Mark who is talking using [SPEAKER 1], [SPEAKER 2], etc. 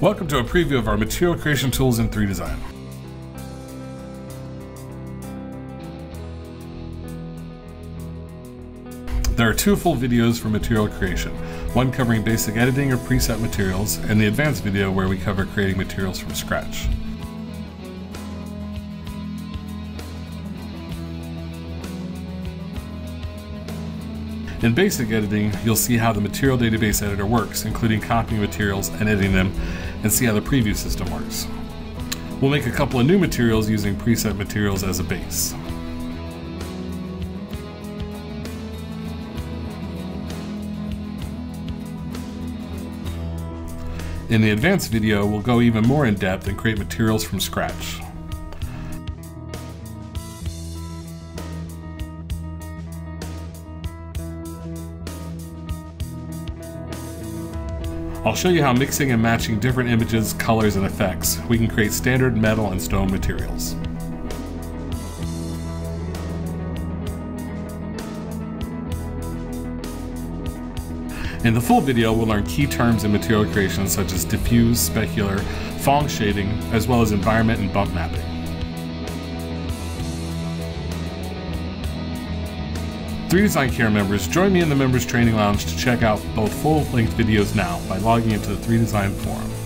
[SPEAKER 1] Welcome to a preview of our material creation tools in 3Design. There are two full videos for material creation, one covering basic editing of preset materials, and the advanced video where we cover creating materials from scratch. In basic editing, you'll see how the material database editor works, including copying materials and editing them, and see how the preview system works. We'll make a couple of new materials using preset materials as a base. In the advanced video, we'll go even more in depth and create materials from scratch. I'll show you how mixing and matching different images, colors, and effects, we can create standard metal and stone materials. In the full video, we'll learn key terms in material creation such as diffuse, specular, Phong shading, as well as environment and bump mapping. 3Design Care members, join me in the Members Training Lounge to check out both full-length videos now by logging into the 3Design forum.